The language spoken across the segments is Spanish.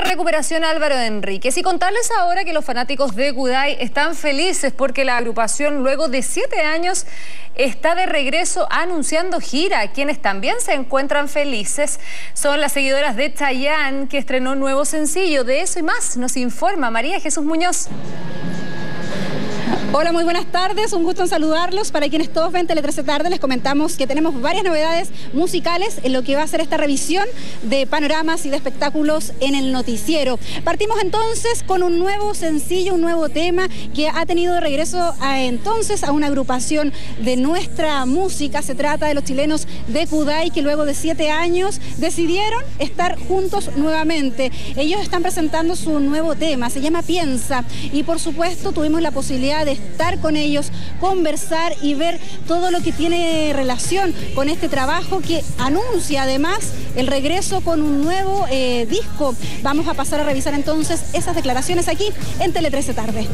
Recuperación Álvaro Enríquez y contarles ahora que los fanáticos de Kudai están felices porque la agrupación luego de siete años está de regreso anunciando gira. Quienes también se encuentran felices son las seguidoras de Chayanne que estrenó un nuevo sencillo. De eso y más nos informa María Jesús Muñoz. Hola, muy buenas tardes, un gusto en saludarlos. Para quienes todos ven Tele 13 Tarde, les comentamos que tenemos varias novedades musicales en lo que va a ser esta revisión de panoramas y de espectáculos en el noticiero. Partimos entonces con un nuevo sencillo, un nuevo tema que ha tenido de regreso a, entonces a una agrupación de nuestra música. Se trata de los chilenos de Kudai que luego de siete años decidieron estar juntos nuevamente. Ellos están presentando su nuevo tema, se llama Piensa y por supuesto tuvimos la posibilidad de estar con ellos, conversar y ver todo lo que tiene relación con este trabajo que anuncia además el regreso con un nuevo eh, disco. Vamos a pasar a revisar entonces esas declaraciones aquí en Tele 13 Tarde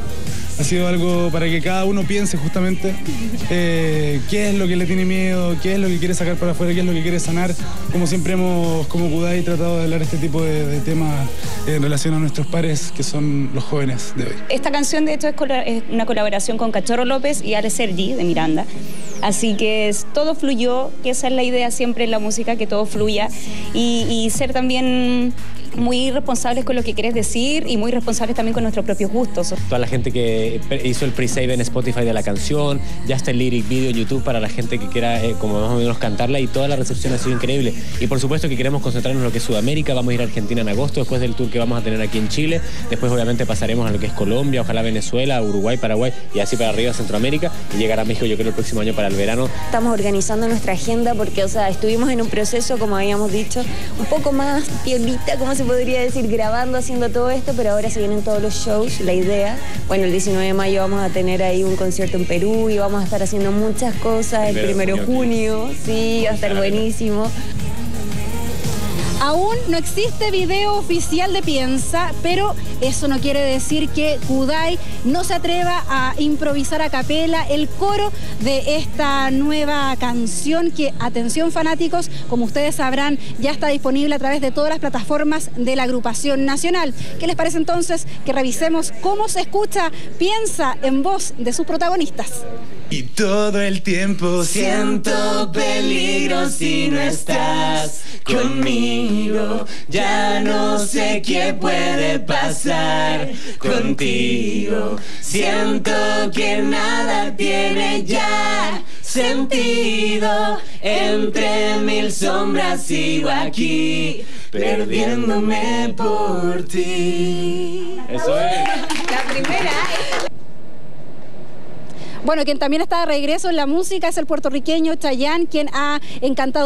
ha sido algo para que cada uno piense justamente eh, qué es lo que le tiene miedo, qué es lo que quiere sacar para afuera, qué es lo que quiere sanar. Como siempre hemos, como Kudai, tratado de hablar este tipo de, temas en relación a nuestros pares, que son los jóvenes de hoy. Esta canción, de hecho, es, una colaboración con Cachorro López y Ale Sergi, de Miranda. Así que todo fluyó, que esa es la idea siempre en la música, que todo fluya y, y ser también muy responsables con lo que quieres decir y muy responsables también con nuestros propios gustos. Toda la gente que hizo el pre-save en Spotify de la canción, ya está el lyric video en YouTube para la gente que quiera eh, como más o menos cantarla y toda la recepción ha sido increíble. Y por supuesto que queremos concentrarnos en lo que es Sudamérica, vamos a ir a Argentina en agosto después del tour que vamos a tener aquí en Chile, después obviamente pasaremos a lo que es Colombia, ojalá Venezuela, Uruguay, Paraguay y así para arriba Centroamérica y llegar a México yo creo el próximo año para el verano. Estamos organizando nuestra agenda porque o sea, estuvimos en un proceso como habíamos dicho un poco más piolita, como se podría decir, grabando, haciendo todo esto, pero ahora se vienen todos los shows, la idea. Bueno, el 19 de mayo vamos a tener ahí un concierto en Perú y vamos a estar haciendo muchas cosas. El primero de junio, sí, va a estar buenísimo. Aún no existe video oficial de Piensa, pero eso no quiere decir que Kudai no se atreva a improvisar a capela el coro de esta nueva canción que, atención fanáticos, como ustedes sabrán, ya está disponible a través de todas las plataformas de la agrupación nacional. ¿Qué les parece entonces que revisemos cómo se escucha Piensa en voz de sus protagonistas? Y todo el tiempo siento peligro si no estás conmigo. Ya no sé qué puede pasar contigo. Siento que nada tiene ya sentido. Entre mil sombras sigo aquí, perdiéndome por ti. Eso es. La primera. Bueno, quien también está de regreso en la música es el puertorriqueño Chayanne, quien ha encantado